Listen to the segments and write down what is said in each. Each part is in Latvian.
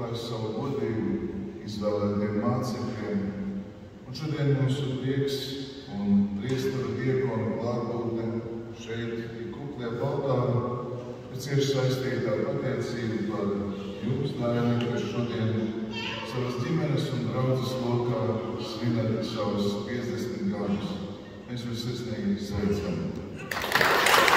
atklāja savu godību izvēlētiem mācekļiem. Un šodien mums ir prieks un priestara diekona klātbūtne šeit, Kuklē Baltā, ir cieši saistīta ar pateicību par jums, Dāni, kas šodien savas ģimenes un draudzes lokā svinat savus 50 gadus. Mēs jūs sirsnīgi sveicam! Thank you.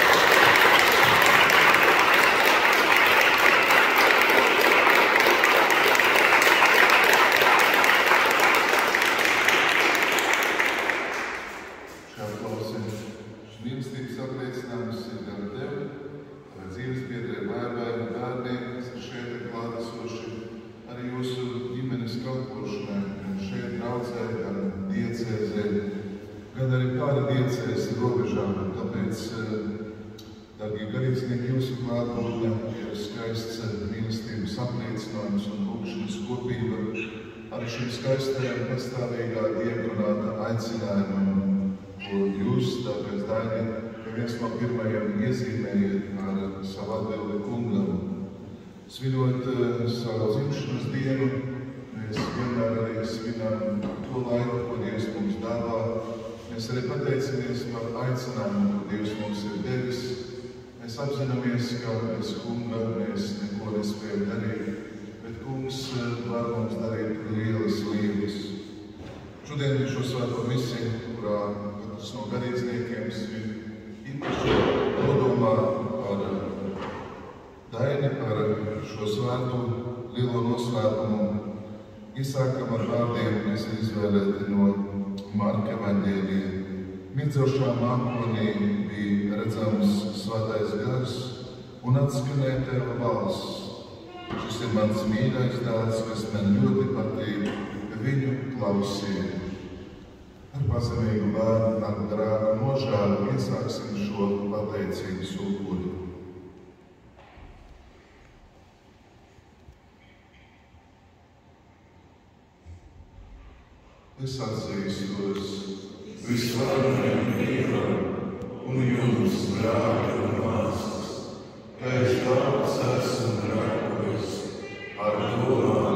Es atzīstos visvarenajam Dievam un jums, brāļi un māsas, ka es daudz esmu rakojis par domām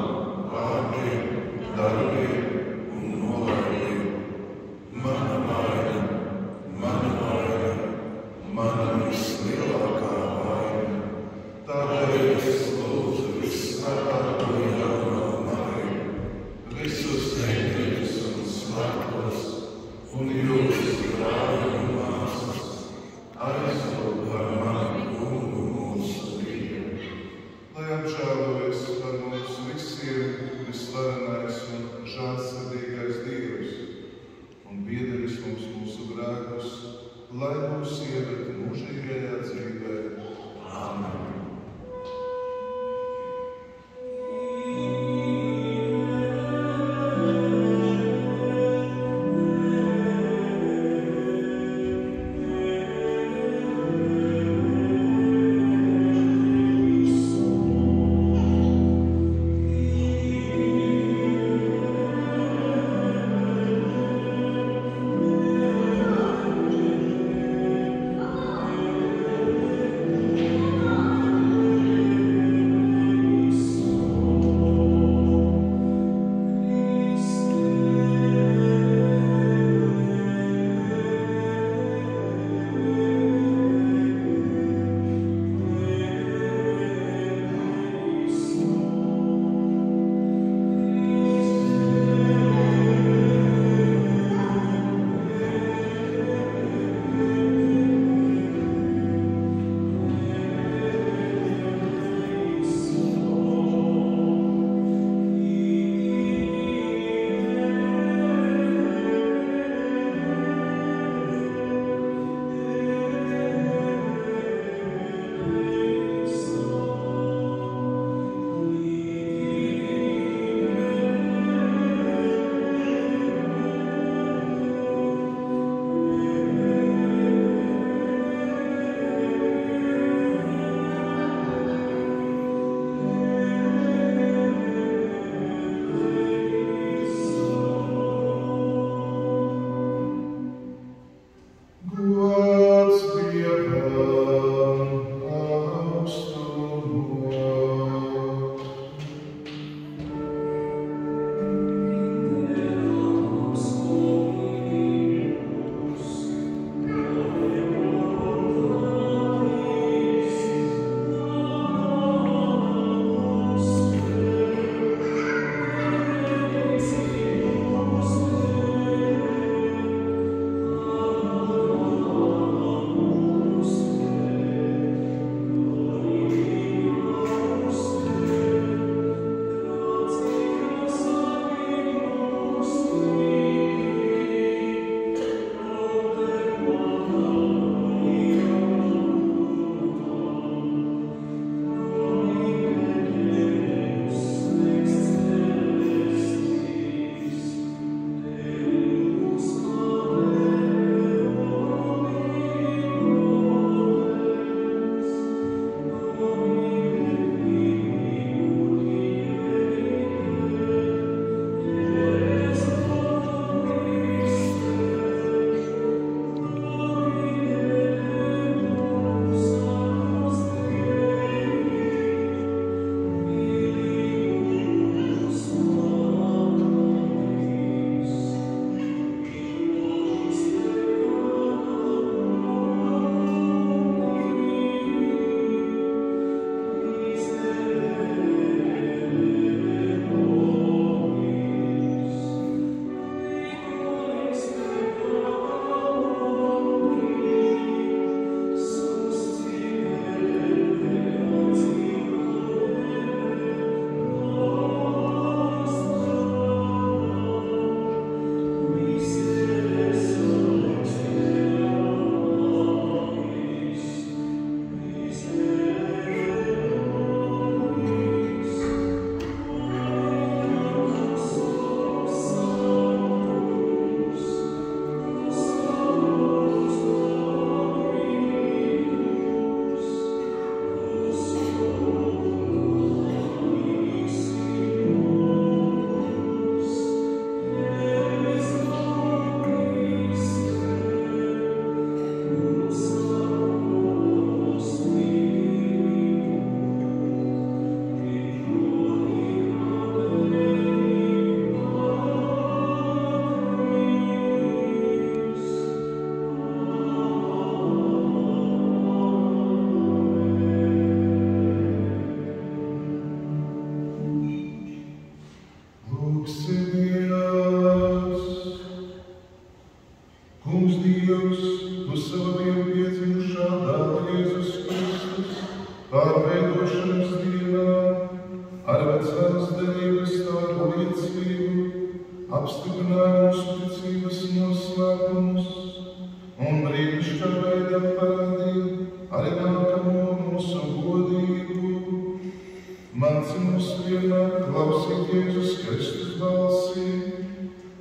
Mācījums vienmēr klausīt Jēzus Kristus balsī,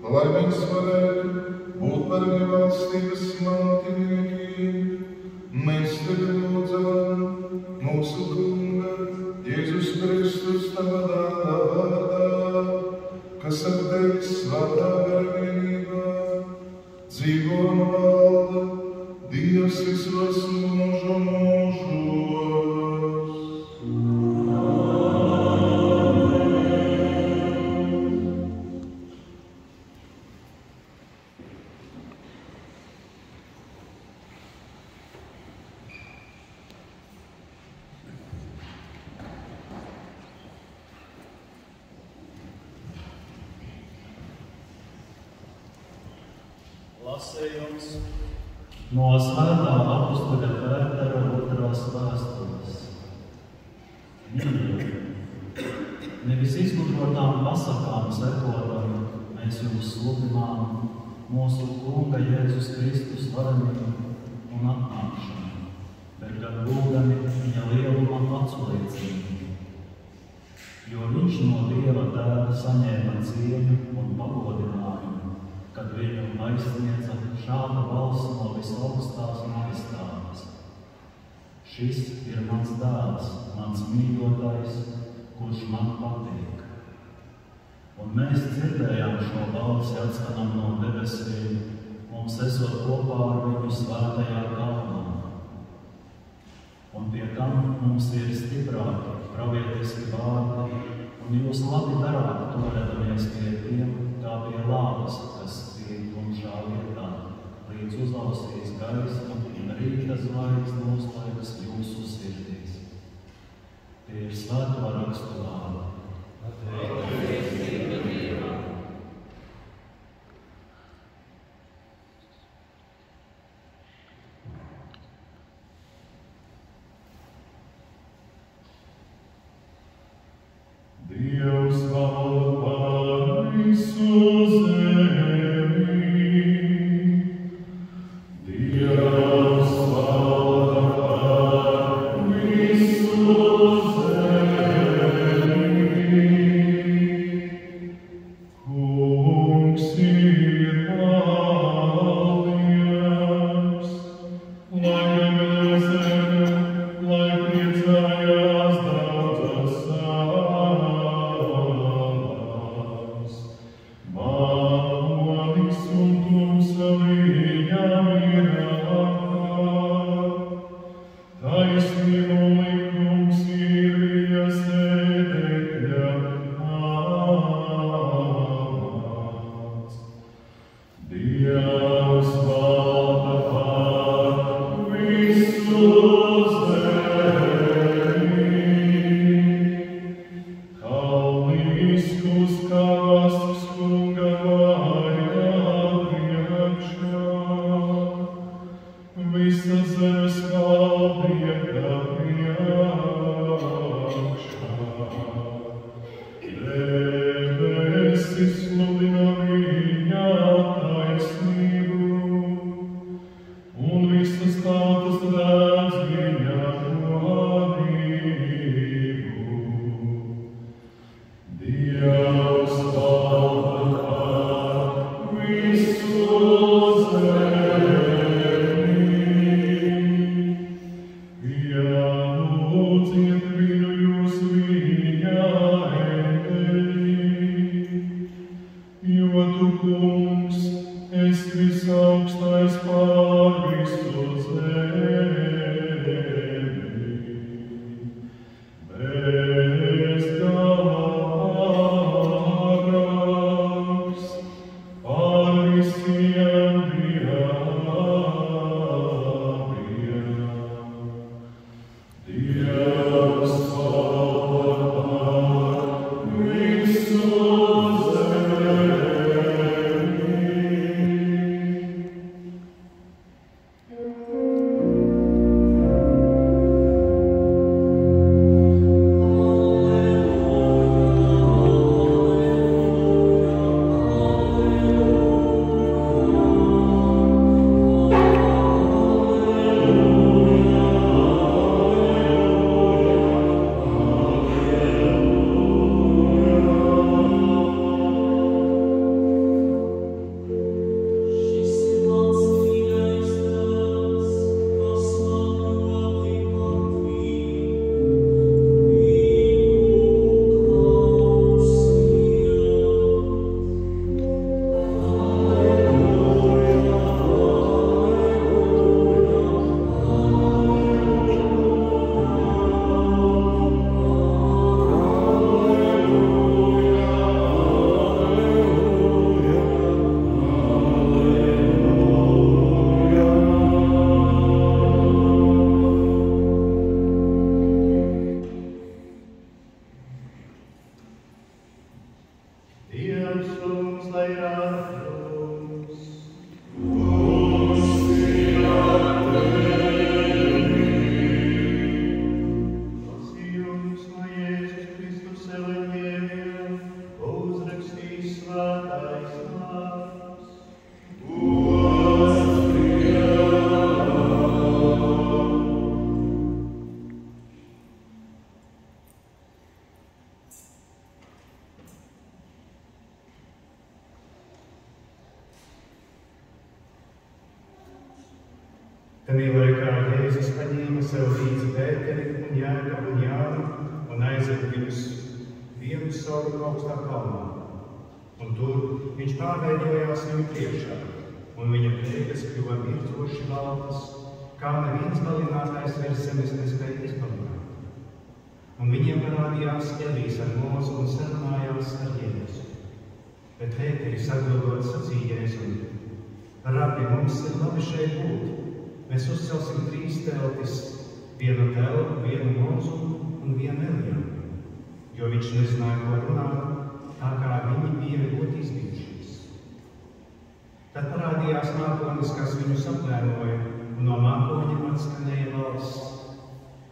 lai mēs varētu būt par viņa valstības mācību. Amen. Parādījās Elīs ar mūzu un sarunājās ar Jēzu. Bet Pēteris atbildot sacīja Jēzum, Rabbi, mums ir labi šeit būt. Mēs uzcelsim trīs teltis, vienu telpu, vienu mūzu un vienu Elijam. Jo viņš nezināja, ko runāt, tā kā viņi bija ļoti izbijušies. Tad parādījās mākonis, kas viņus apvēroja, un no mākoņa atskanēja balss.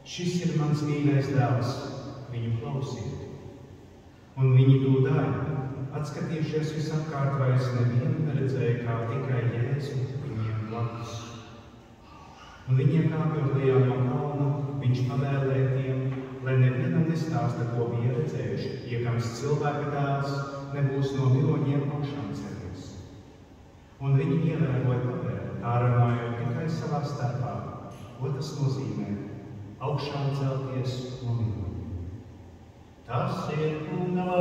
Šis ir mans mīļais dēls, viņu klausiet. Un viņi to dara. Atskatījušies visapkārt, vairs nevienu neredzēja, kā tikai Jēzu viņiem blakus. Un viņiem kāpjot no kalna, viņš pavēlēja tiem, lai nevienam nestāsta, ko bija redzējuši, kāds cilvēka dēls nebūs no miloņiem augšām cēlies. Un viņi ievēroja pavēli, tā runājot tikai savā starpā, ko tas nozīmē augšām celties no miloņiem. Tas ir kunga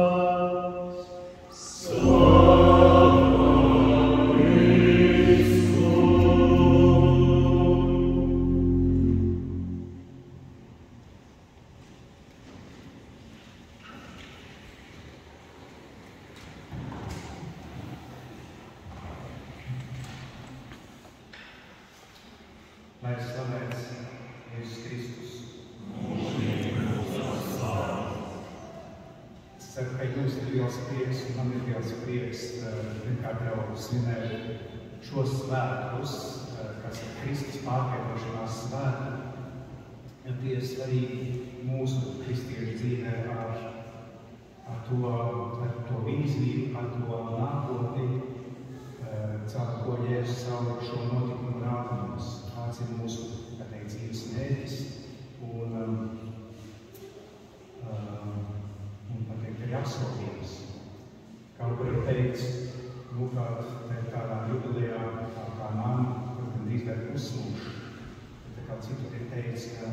liels prieks, un man ir liels prieks eh, pirmkārt jau svinēt šos svētkus, eh, kas ir Kristus pārvietošanās svētki. Ja tie ir svarīgi mūsu kristiešu dzīvē ar, ar, to, ar to vīziju, ar to nākotni, eh, caur ko Jēzus savu šo notikumu rāda mums. Kāds ir mūsu teikt, dzīves mērķis un, um, um, arī apsolījums. Kaut kur ir teikts, nu, kā tādā jubilejā, kā, kā man, kur gandrīz vai pusmūžu. Tā kā citur ir teikts, ka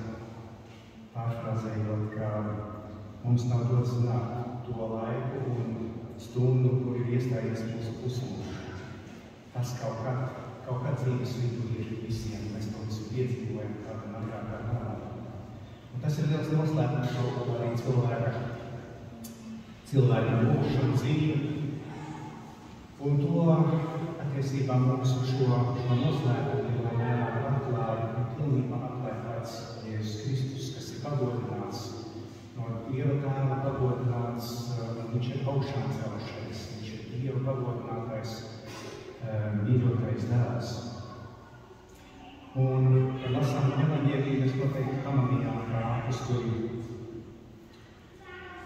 pārfrāzējot, ka mums nav dots zināt to laiku un stundu, kur ir iestājies mūsu pusmūžu. Tas kaut kad, kaut kad dzīves vidū ir visiem, mēs to visu piedzīvojam kādā agrākā galā. Un tas ir liels noslēpums kaut ko arī cilvēka, cilvēka mūžu dzīvi. Un to attiecībā mums šo, šo noslēpumu jau vairāk atklāja pilnībā atklāja pats Jēzus Kristus, kas ir pagodināts, no Dieva tēva pagodināts, un viņš ir augšām celšies, viņš ir Dieva pagodinātais, mīļotais dēls. Un, kad lasām evaņģēliju, mēs noteikti pamanījām, ka apostoli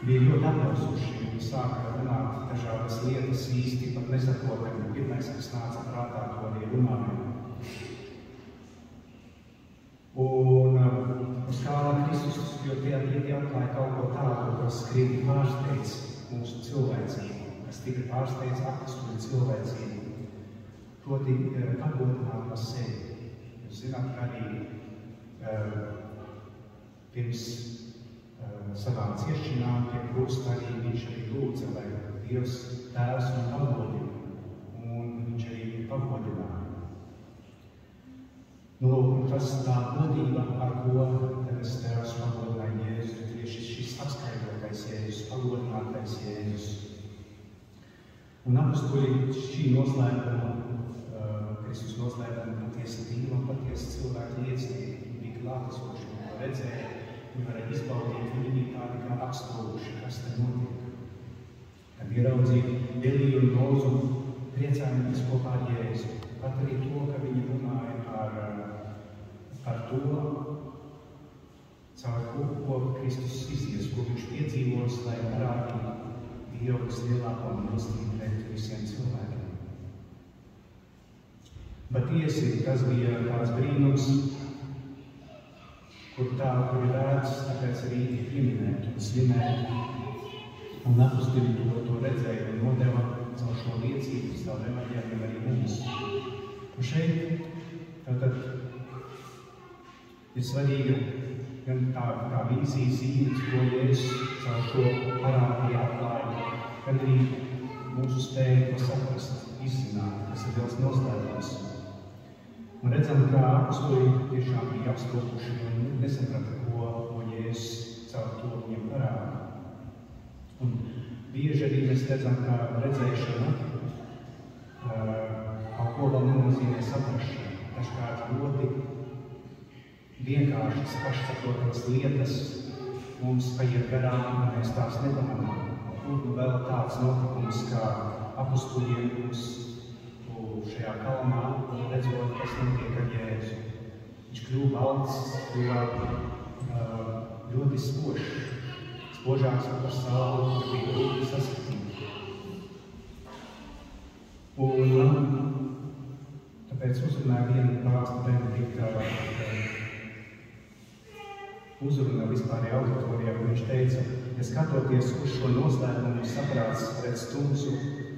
bija ļoti apmausuši. Viņi sāka runāt dažādas lietas īsti pat nesaprotami. Pirmais, kas nāca prātā, to arī runāja. Un uz kāda Kristus, jo tie vieti atklāja kaut ko tādu, kas skribi pārsteidz mūsu cilvēcību, kas tika pārsteidz apostoli cilvēcību. Proti, pagodināt par sevi. Jūs zināt, ka arī uh, pirms savām ciešanām pie krusta arī viņš arī lūdza, lai Dievs tēvs un pagodina. Un viņš arī pagodināja. Nu, lūk, tas tā godība, ar ko tevis tēvs pagodināja Jēzus, tieši šis apskaidrotais Jēzus, pagodinātais Jēzus. Un apstuļi šī noslēpuma, uh, Kristus noslēpuma patiesa dīva un patiesa cilvēka liecinieki bija klātesoši, viņi redzēja, viņi varēja izbaudīt, viņi bija tādi kā apstulbuši, kas te notiek. kad ieraudzīja Eliju un Mozu, priecājamies kopā ar Jēzu. Pat arī to, ka viņi runāja par, par to, caur ko, ko Kristus izies, ko viņš piedzīvos, lai parādītu Dievas lielāko mīlestību pret visiem cilvēkiem. Patiesi tas bija kāds brīnums, kur tā, kur ir vērts, tāpēc arī pieminēt un svinēt. Un apustiri to, to redzēja un nodeva caur šo liecību, savu evaņģēliju arī mums. Un šeit tātad ir svarīga gan tā, tā vīzijas īņas, ko Jēzus caur šo parādīja atklāja, gan arī mūsu spēja to saprast, izzināt, kas ir liels noslēpums. Un redzam, kā apstuļi tiešām bija apstulbuši un nesaprata, ko, ko Jēzus caur to viņiem parāda. Un bieži arī mēs redzam, ka redzēšana kaut ko vēl nenozīmē saprašana. Dažkārt ļoti vienkāršas, pašsaprotamas lietas mums paiet garām, un mēs tās nedomājam. Un vēl tāds notikums, kā apstuļiem uz šajā kalnā, redzot, kas notiek ar Jēzu. Viņš kļuva balts, kļuva uh, ļoti spožs, spožāks par savu, kur bija grūti saskatīt. Un tāpēc uzrunāja vienu pāvesta Benedikta uzruna vispārējā auditorijā, kur viņš teica, ja skatoties uz šo noslēpumu, saprāts redz tumsu,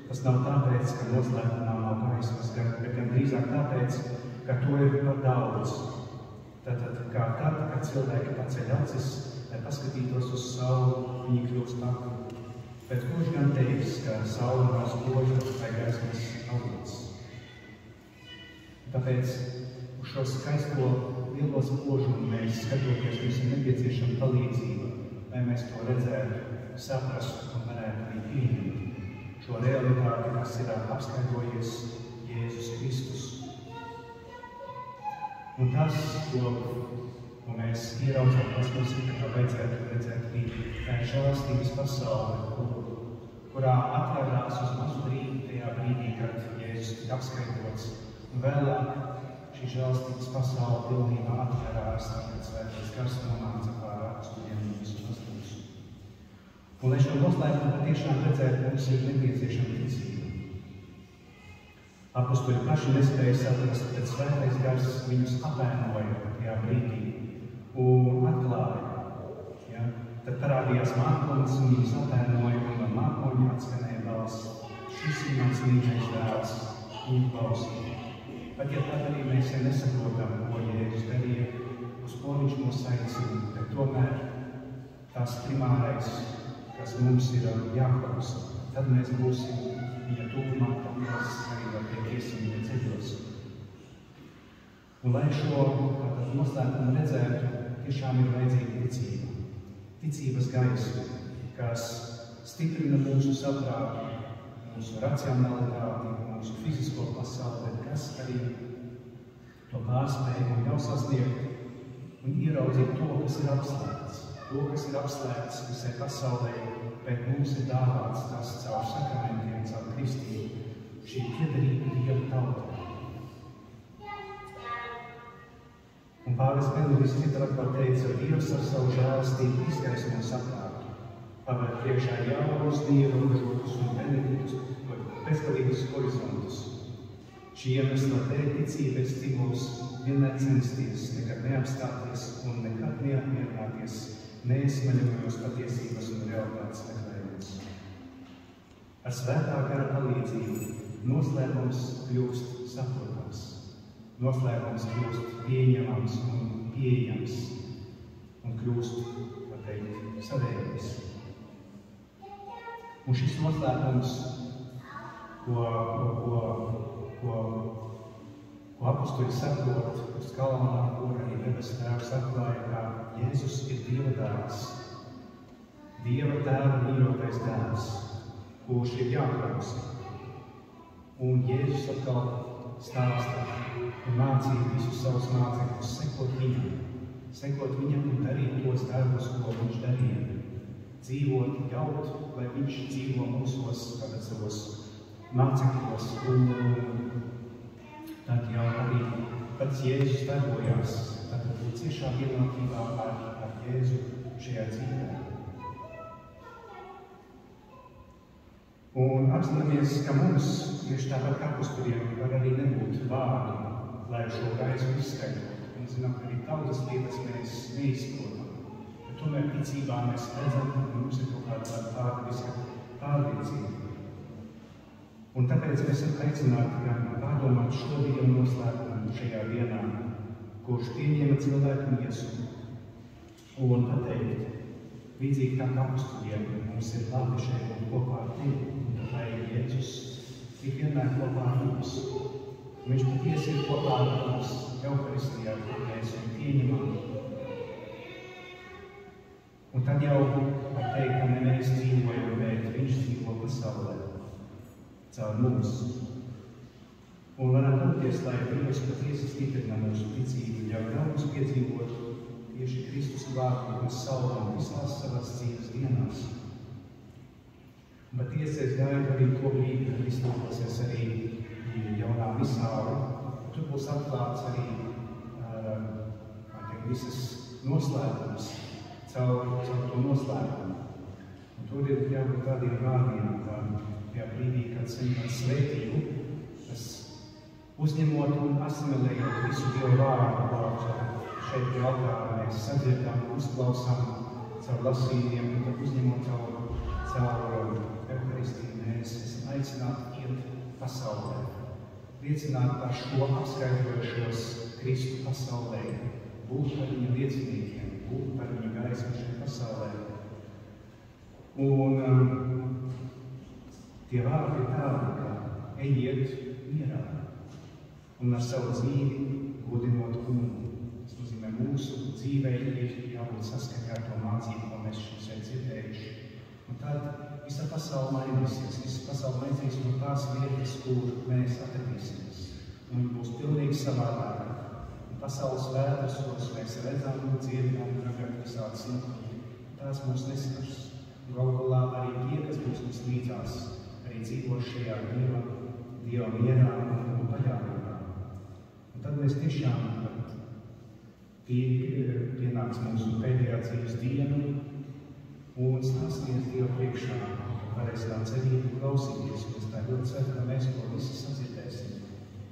tas nav tāpēc, ka noslēpumā nav gaismas, bet gan drīzāk tāpēc, ka to ir par daudz. Tātad, kā tad, kad cilvēki paceļ acis, lai paskatītos uz sauli, viņi kļūst akli. Bet kurš gan teiks, ka saule nav spoža vai gaismas avots? Tāpēc uz šo skaisto lielo spožumu mēs skatoties, mums ir nepieciešama palīdzība, lai mēs to redzētu, saprastu un varētu arī pieņemt šo realitāti, kas ir apskaidrojies Jēzus Kristus. Un tas, ko, ko mēs ieraudzām, tas mums ir kā vajadzētu redzēt arī tā žēlastības pasaule, kur, kurā atvērās uz mazu brīdi, tajā brīdī, kad Jēzus ir apskaidrots. Un vēlāk šī žēlastības pasaule pilnībā atvērās, kad svētais gars nonāca pār apstudiem un visu paslūsu. Un, lai šo noslēpumu patiešām redzētu, mums ir nepieciešama ticība. Apustuļi paši nespēja saprast, bet svētais gars viņus apēnoja tajā brīdī un atklāja. Ja? Tad parādījās mākonis un viņus apēnoja, un no mākoņa atskanēja balss. Šis ir mans mīļais dēls, klausīt. Pat ja tad arī mēs ja nesaprotam, ko Jēzus darīja, uz ko viņš mūs aicina, bet tomēr tās primārais, kas mums ir jāklausa, tad mēs būsim viņa tuvumā, tad mēs arī var pietiesim viņa ceļos. Un lai šo noslēpumu redzētu, tiešām ir vajadzīga ticība. Ticības gaisma, kas stiprina mūsu saprātu, mūsu racionalitāti, mūsu fizisko pasauli, bet kas arī to pārspēja un jau sasniegt un ieraudzīt to, kas ir apslēpts. To, kas ir apslēpts visai pasaulē, bet mums ir dāvāts tas caur sakramentiem, caur kristību, šī piederība Dieva tautai. Un Pāvis Benedis citādi teica, Dievs ar savu žēlastību izgaismo saprātu, pavēr priekšā jaunus, neierobežotus un benediktus, bezgalīgus horizontus. Šī iemesla dēļ ticība ir stimuls vienmēr censties, nekad neapstāties un nekad neapmierināties, neizsmaļojot patiesības un realitātes meklējumus. Ar svētā gara palīdzību noslēpums kļūst saprotams, noslēpums kļūst pieņemams un pieejams un kļūst, var teikt, savējams. Un šis noslēpums ko, ko, ko, ko apstuļi saprot uz kalnā, kur arī debes tēvs atklāja, kā Jēzus ir Dieva dēls. Dieva tēva mīļotais dēls, kurš ir jāklausa. Un Jēzus atkal stāsta un mācīja visus savus mācekļus sekot viņam, sekot viņam un darīt tos darbus, ko viņš darīja. dzīvot, ļaut, lai viņš dzīvo mūsos, tātad savos mācekļos. Un tad jau arī pats Jēzus darbojās, tātad būt ciešā vienotībā ar, ar Jēzu šajā dzīvē. Un apzināmies, ka mums, tieši tāpat kā apsturiem, var arī nebūt vārdi, lai šo gaisu izskaidrotu. Un zinām, ka arī daudzas lietas mēs neizprotam. Bet tomēr ticībā mēs redzam, ka mums ir kaut kāda pārviska pārliecība. Un tāpēc mēs esam aicināti gan pārdomāt šo dienu noslēpumu šajā dienā, kurš pieņēma cilvēku miesu un pateikt, līdzīgi kā apsturiem, mums ir labi šeit būt kopā ar tevi lai Jēzus ir vienmēr kopā ar mums. Viņš patiesi ir kopā ar mums Euharistijā, kur mēs viņu pieņemam. Un tad jau var teikt, ka ne mēs dzīvojam, bet viņš dzīvo pasaulē caur mums. Un varam lūgties, lai Dievs patiesi stiprina mūsu ticību, ļauj mums piedzīvot tieši Kristus un savu visās savas dzīves dienās. Bet tiesais gaidu arī to brīdi, kad iztūkosies arī jaunā misāra. Tur būs atklāts arī uh, visas noslēpums caur, caur to noslēpumu. Un tur ir jābūt tādiem vārdiem, ka tajā brīdī, kad saņemat svētību, tas uzņemot un asimilējot visu Dievu vārdu, ko šeit pie altāra mēs sadzirdām, uzklausām caur lasījumiem, un tad uzņemot caur, caur Euharistiju mēs esam aicināti iet pasaulē, liecināt par šo apskaidrojušos Kristu pasaulē, būt par viņa lieciniekiem, būt par viņa gaismu šajā pasaulē. Un um, tie vārdi ir tādi, ka ejiet mierā un ar savu dzīvi godinot kungu. Tas nozīmē, mūsu dzīvē ir jābūt saskaņā ar to mācību, ko mēs šeit dzirdējuši. Un tad Visa pasaule mainīsies, visa pasaule mainīsies no tās vietas, kur mēs atradīsimies. Un būs pilnīgi savādāk. Pasaules vētras, kuras mēs redzam, dzirdam, tagad visādas notiek, tās mūs neskars. Galu galā arī tie, kas būs mums līdzās, arī dzīvo šajā Dieva, Dieva mierā un paļāvībā. Un tad mēs tiešām pie, pienāks mūsu pēdējā dzīves diena, un stāsties Dievu priekšā, varēs tā cerību klausīties, un es tā ļoti ceru, ka mēs to visi sadzirdēsim,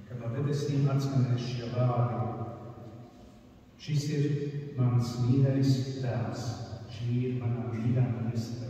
ka no debesīm atskanēs šie vārdi. Šis ir mans mīļais tēls, šī ir manā mīļā meita,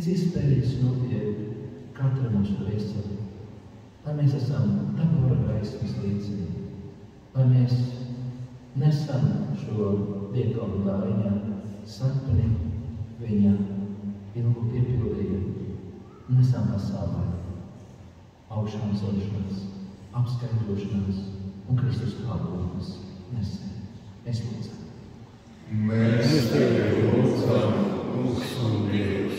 pēc iespējas notiek katra mūsu vēstule. Lai mēs esam dabūra gaismas līdzīgi, lai mēs nesam šo piekalu viņa sapni, viņa ilgu piepildījumu, nesam pasaulē augšām celšanās, apskaidrošanās un Kristus pārbūtnes nesam. Mēs lūdzam. Mēs tevi lūdzam, mūsu Dievu.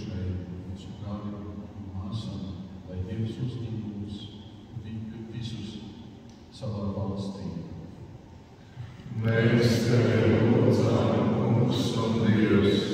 šai mūsu brāļiem un māsām, lai Dievs uzņem mūs visus savā valstī. Mēs tevi lūdzām, kungs un Dievs.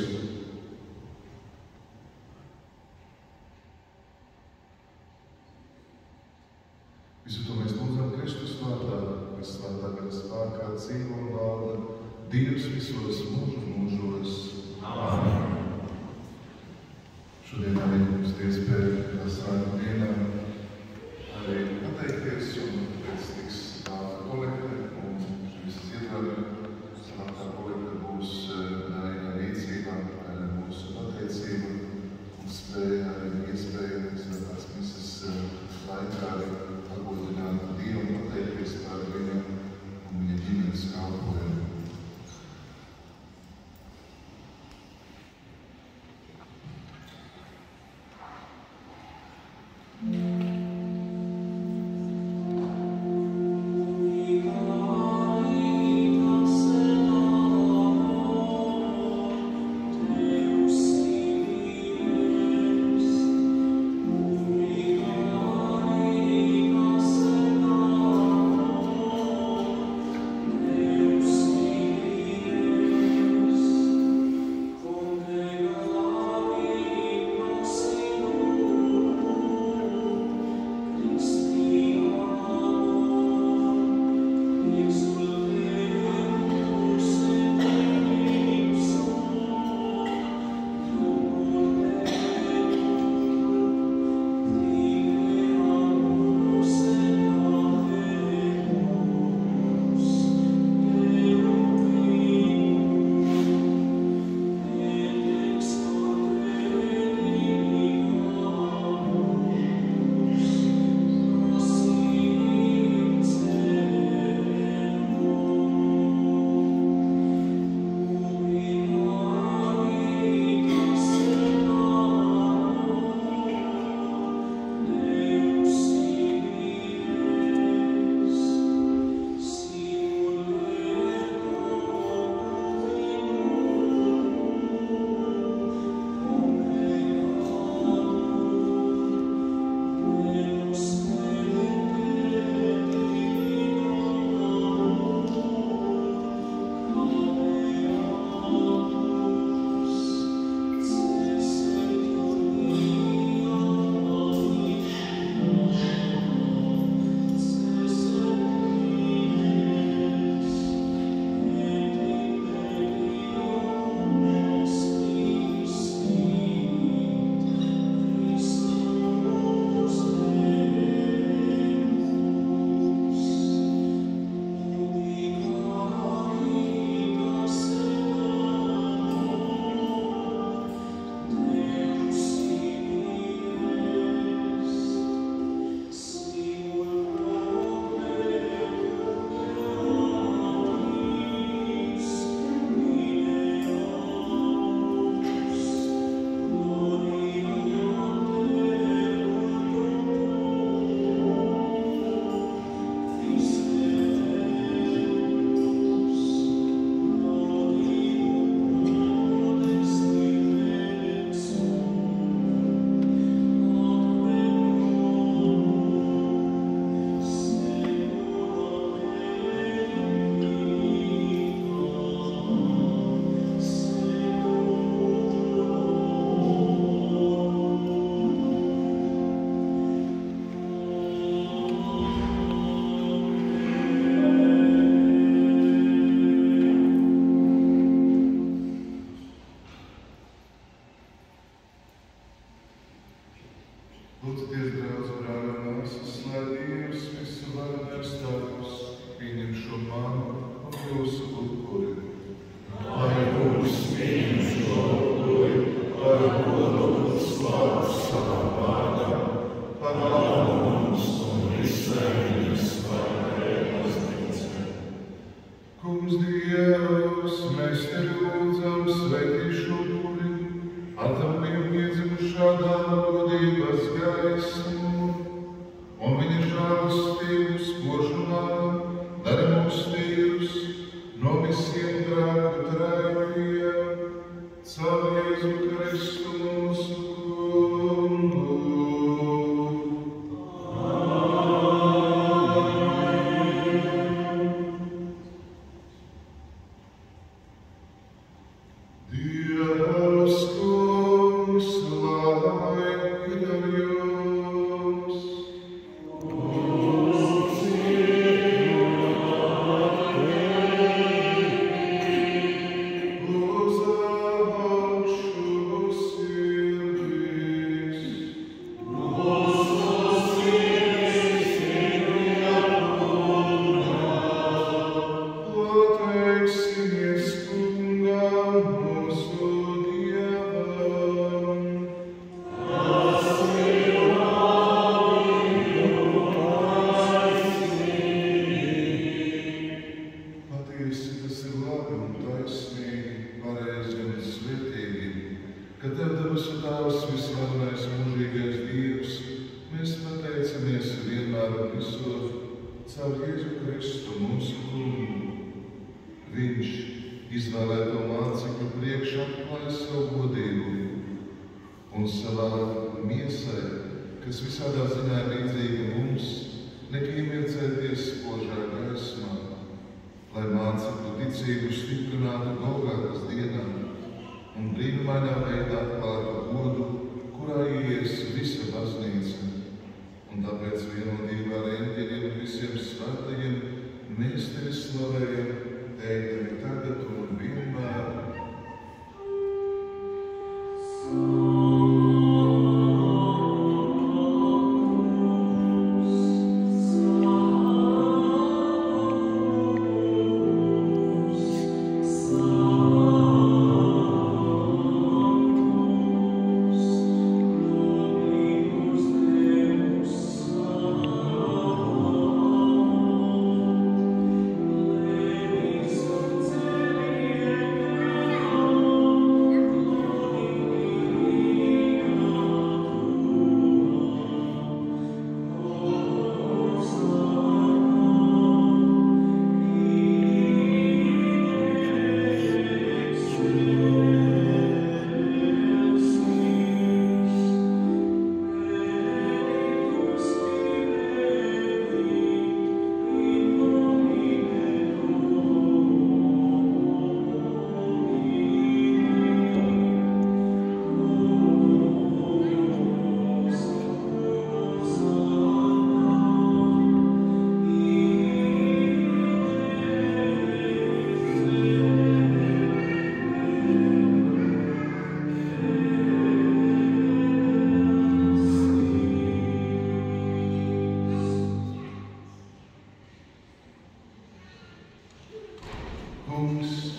kungs,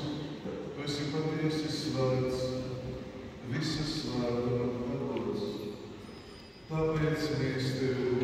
tu esi patiesi svēts, visas svētuma vadots. Tāpēc mēs tevi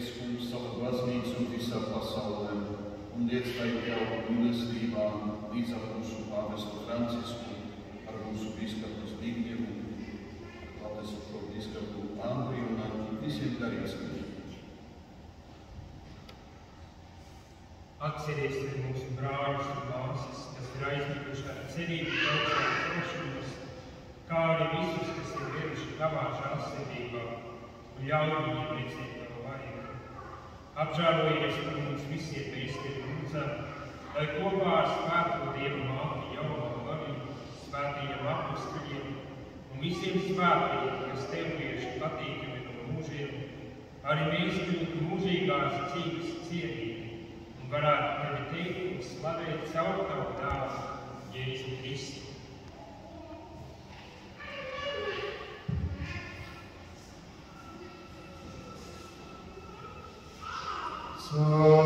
Atceries mums savu baznīcu visā pasaulē un liec tai pieaugt mīlestībā līdz ar mūsu pāvestu Francisku, ar mūsu biskapu Zbignievu, ar klātesošo biskapu Andriju un ar visiem garīdzniekiem. Atceries te mūsu brāļus un māsas, kas ir aizmiguši ar cerību augšām celšanos, kā arī visus, kas ir bijuši tavā žēlsirdībā un ļauj viņiem redzēt tavu vaigu. Apžēlojies par mums visiem, mēs lūdzam, lai kopā ar svēto Dievu māti jauno Mariju, svētajiem apostļiem un visiem svētajiem, kas tev tieši patīkami no mūžiem, arī mēs kļūtu mūžīgās dzīves cienīgi un varētu tevi teikt un slavēt caur tavu dāvu, Jēzu Kristu. Caur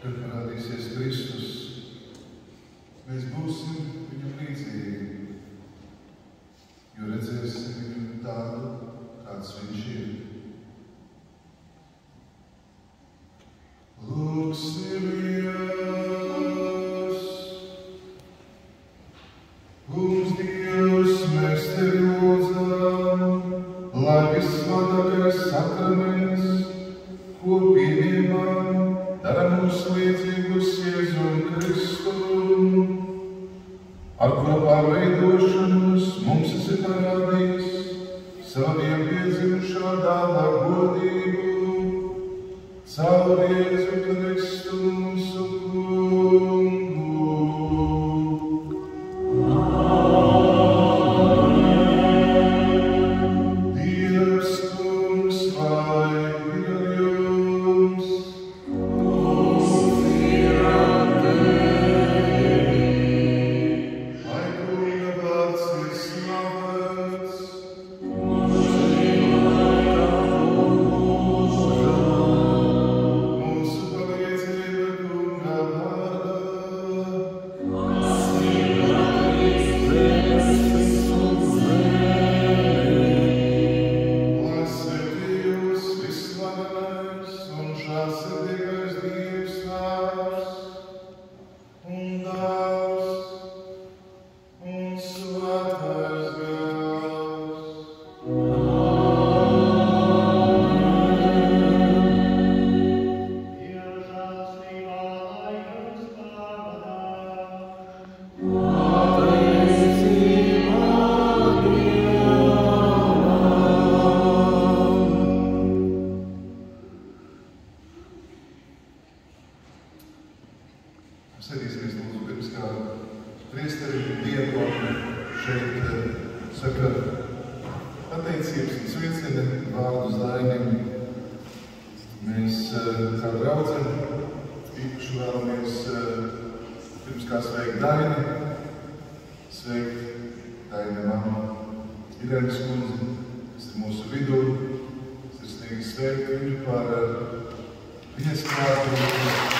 kad parādīsies Kristus, mēs būsim Sēdīsimies lūdzu pirms kā priesteri dienu šeit eh, saka pateicības un sveicina vārdu Zainim. Mēs eh, kā draudzam īpaši vēlamies eh, pirms kā sveikt Daini, sveikt Daini mammu Irēnas kundzi, kas ir mūsu vidū, sirsnīgi sveikt viņu par viņas klātu.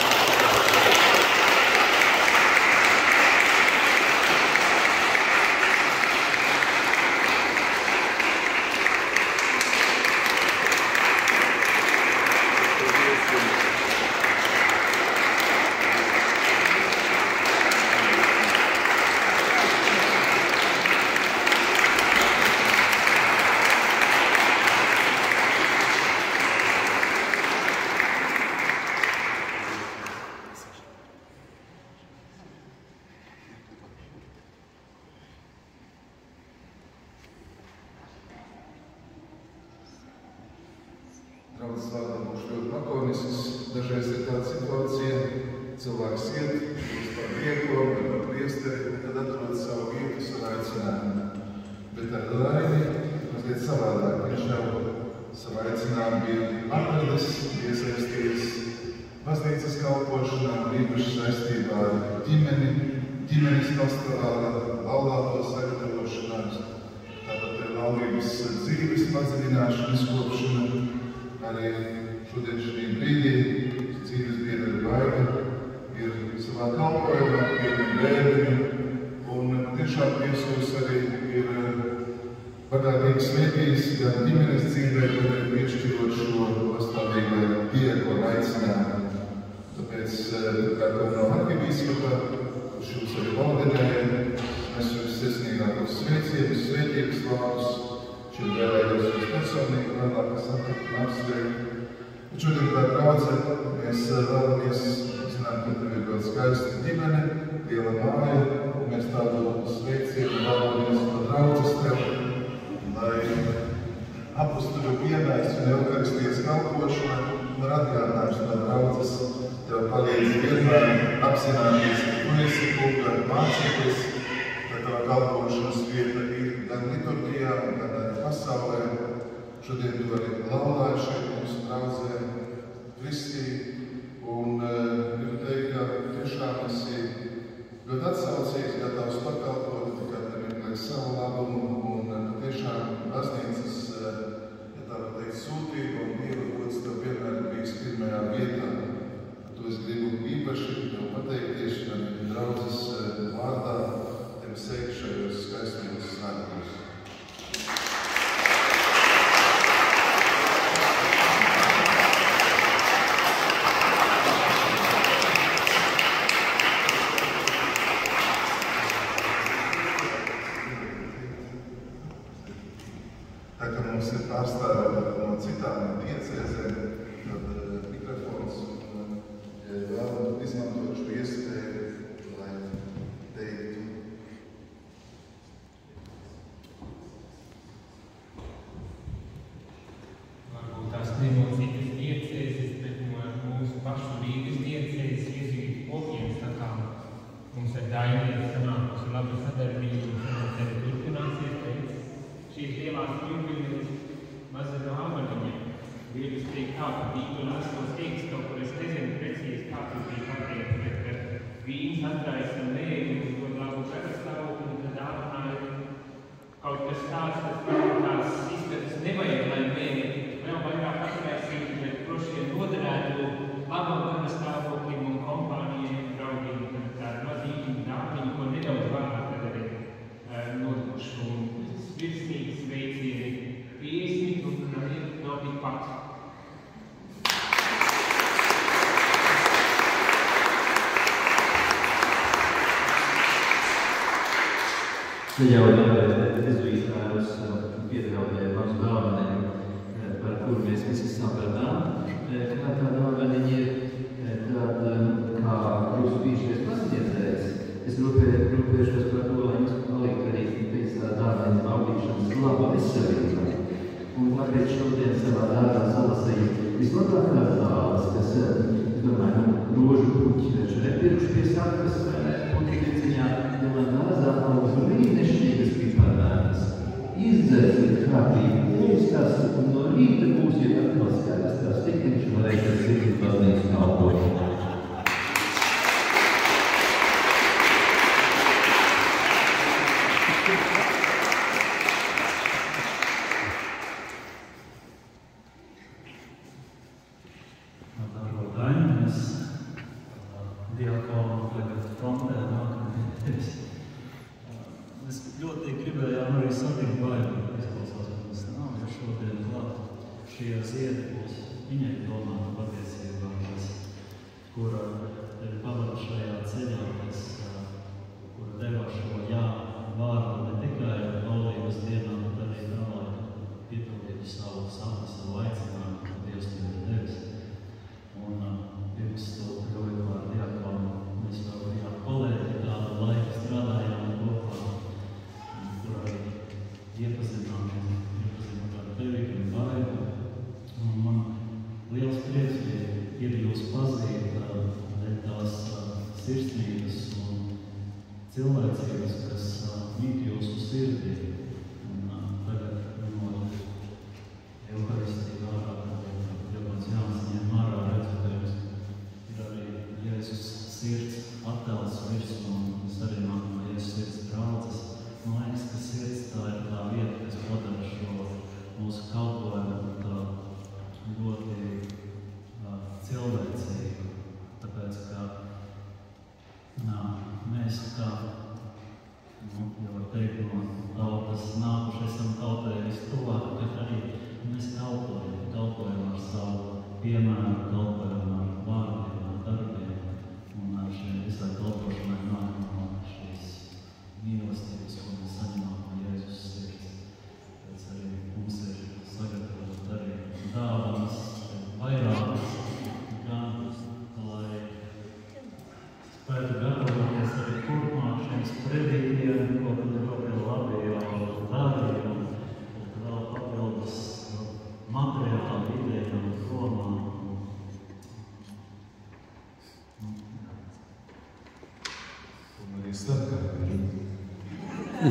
Se llevó la diakonu, tagad frontē nākamais. Mēs ļoti gribējām arī satikt baidu, izklausās, ka mums nav jau šodien klāt. Šie ziedi būs viņai domāta patiesībā, kas, kura ir pavada šajā ceļā, kas, kura devā šo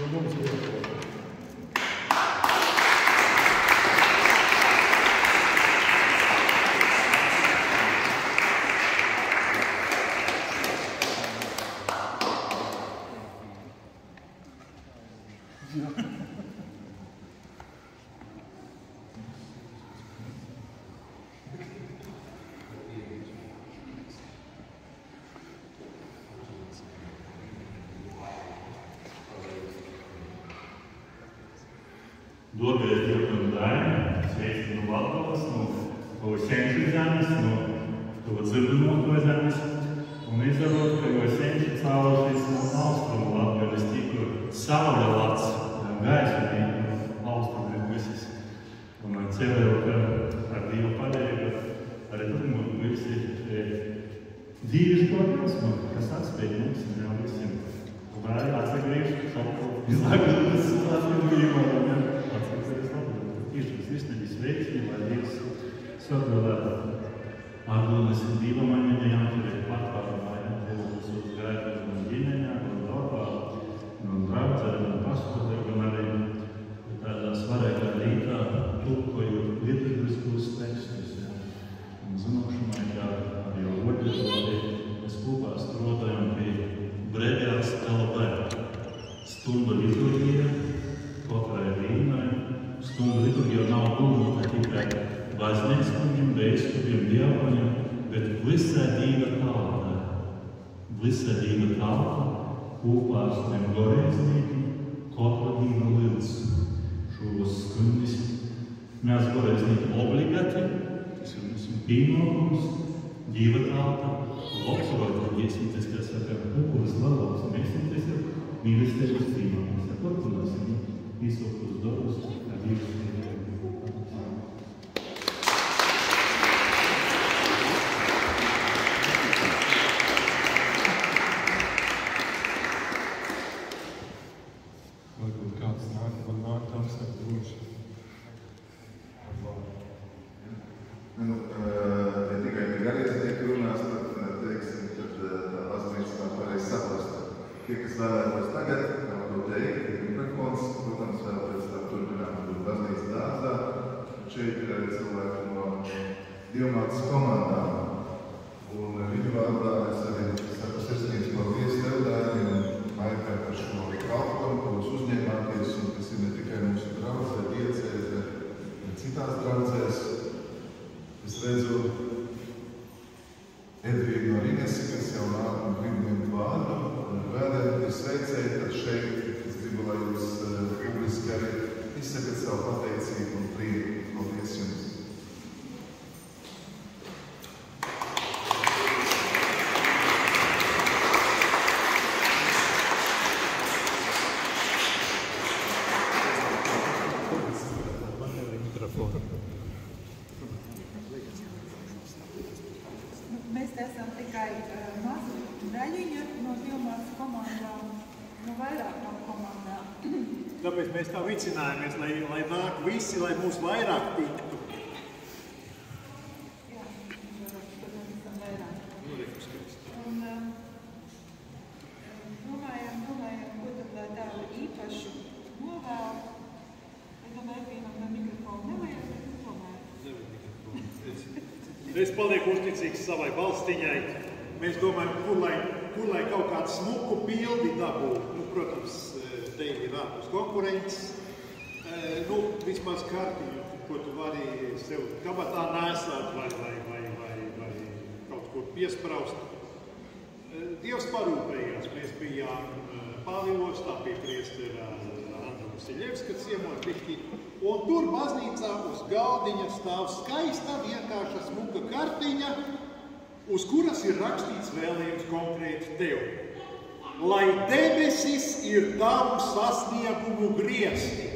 Vamos ver. mēs tā vicinājāmies, lai, lai nāk visi, lai mūs vairāk tiktu. Es palieku uzticīgs savai balstiņai. Mēs domājam, kur lai, kur lai kaut kādu smuku bildi dabūtu. Nu, protams, ārpus konkurences. Eh, nu, vismaz kartiņu, ko tu vari sev kabatā nēsāt vai, vai, vai, vai, vai kaut kur piespraust. Eh, Dievs parūpējās, mēs bijām eh, Pāvīlostā pie priestera Andru Siļevska ciemot pišķīt, un tur baznīcā uz galdiņa stāv skaista vienkārša smuka kartiņa, uz kuras ir rakstīts vēlējums konkrēti tevi lai debesis ir tavu sasniegumu griezti.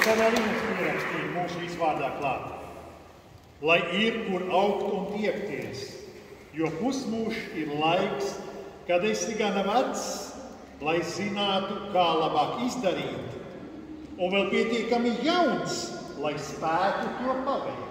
tad arī mums pierakstīja mūsu izvārdā klāt, lai ir kur augt un tiekties, jo pusmūžs ir laiks, kad esi gan vecs, lai zinātu, kā labāk izdarīt, un vēl pietiekami jauns, lai spētu to paveikt.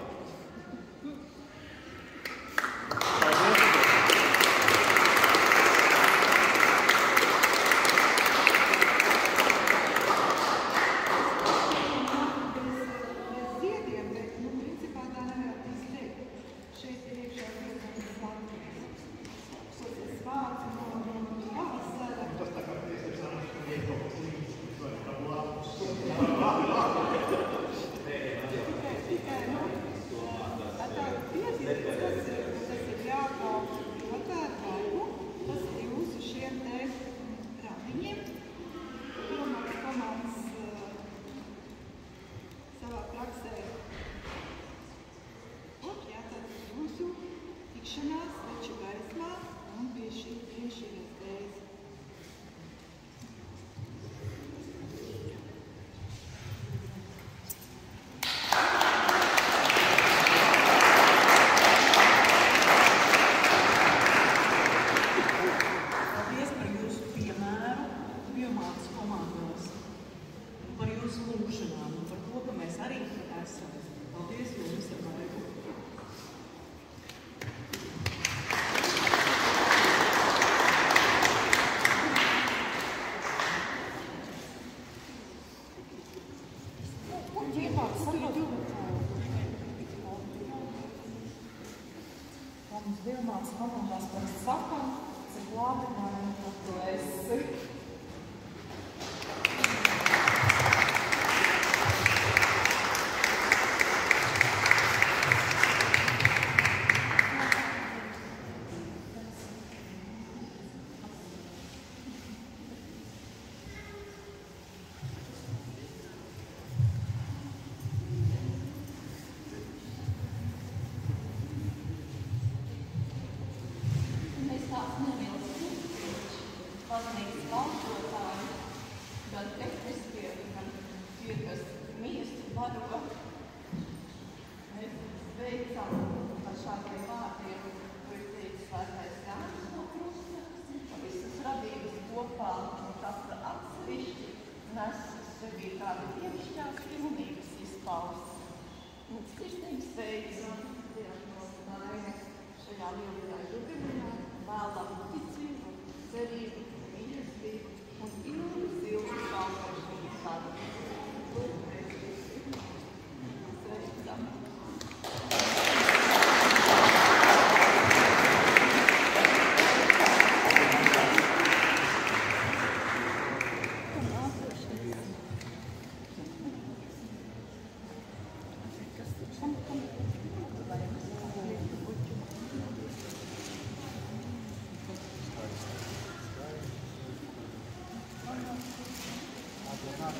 ただいま。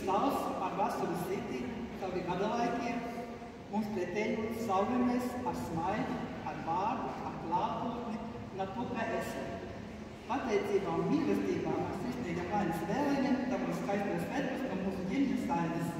stāsts par vasaras riti cauri gadalaikiem, mums pretējot saugamies ar smaidu, ar vārdu, ar klātotni un ar to, ka esam. Pateicībā un mīlestībā ar sistīgā kainas vēlēņiem, tā mums skaistos vērtus no mūsu ģimenes saides.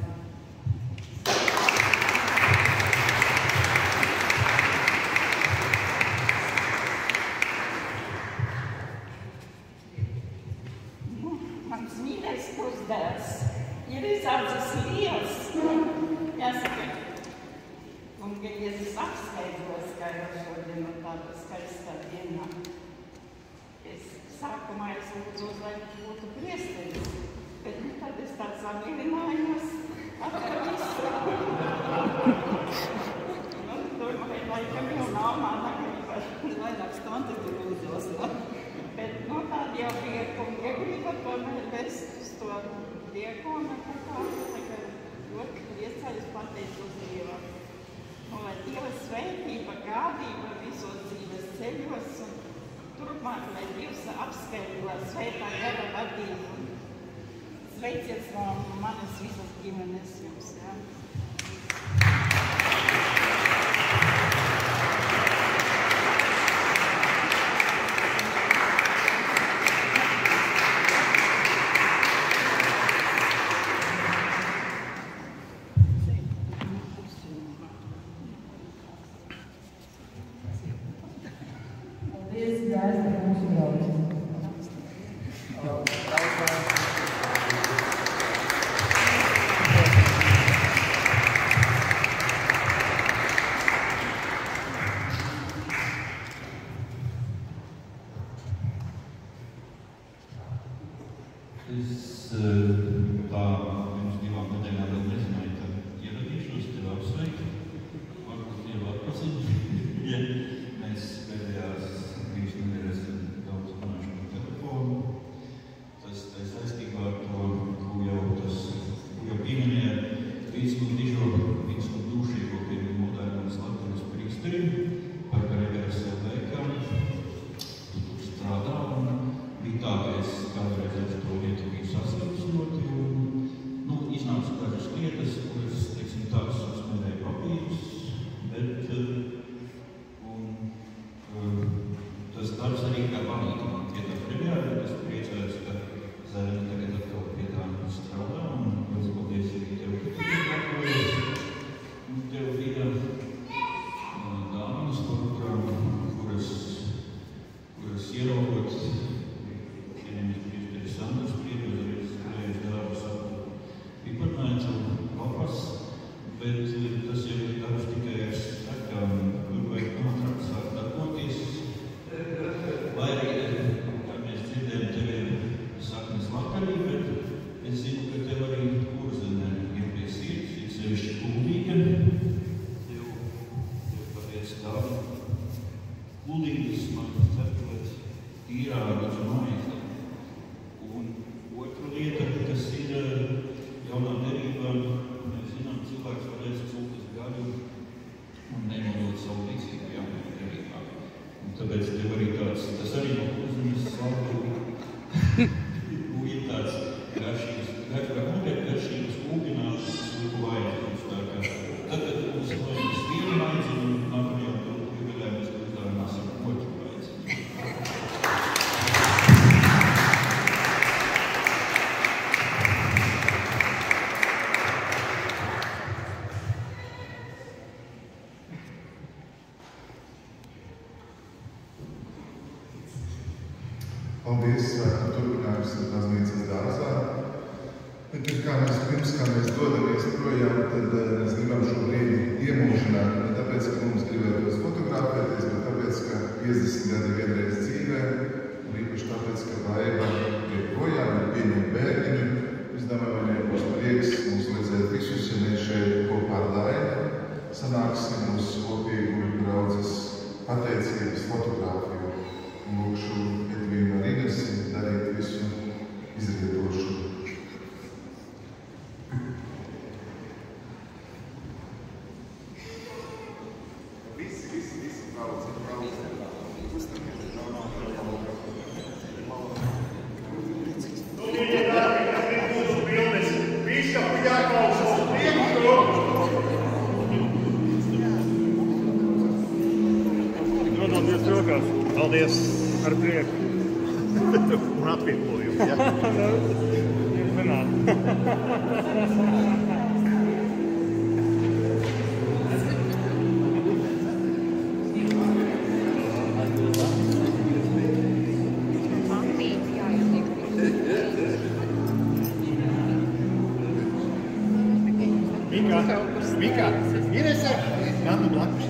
Mika, Mika, Inese, nāc nu blakus. tādu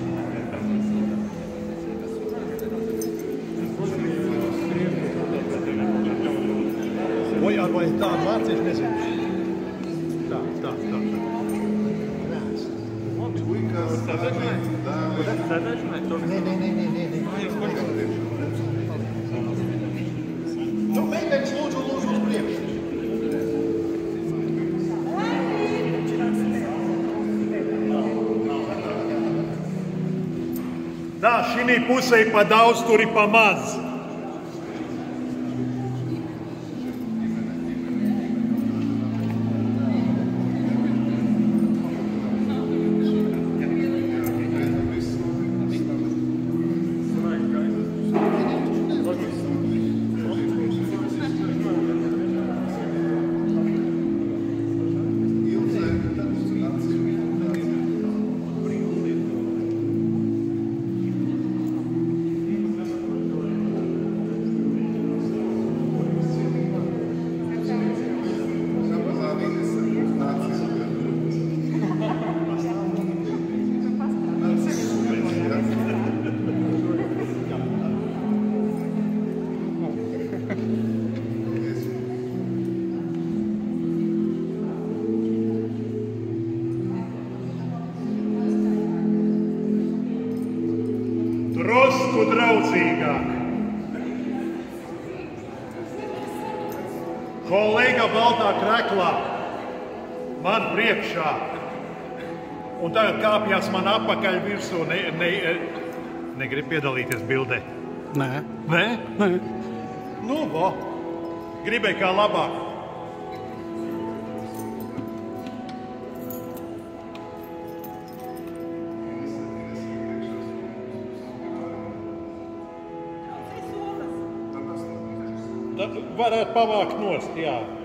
šī pusē pa daudz, tur ir pa maz. Apakaļ virsū. Ne, ne, negrib piedalīties bildē. Nē, Nē? nē. Nu, vo. Gribēju kā labāk. Varētu pavākt nost, jā.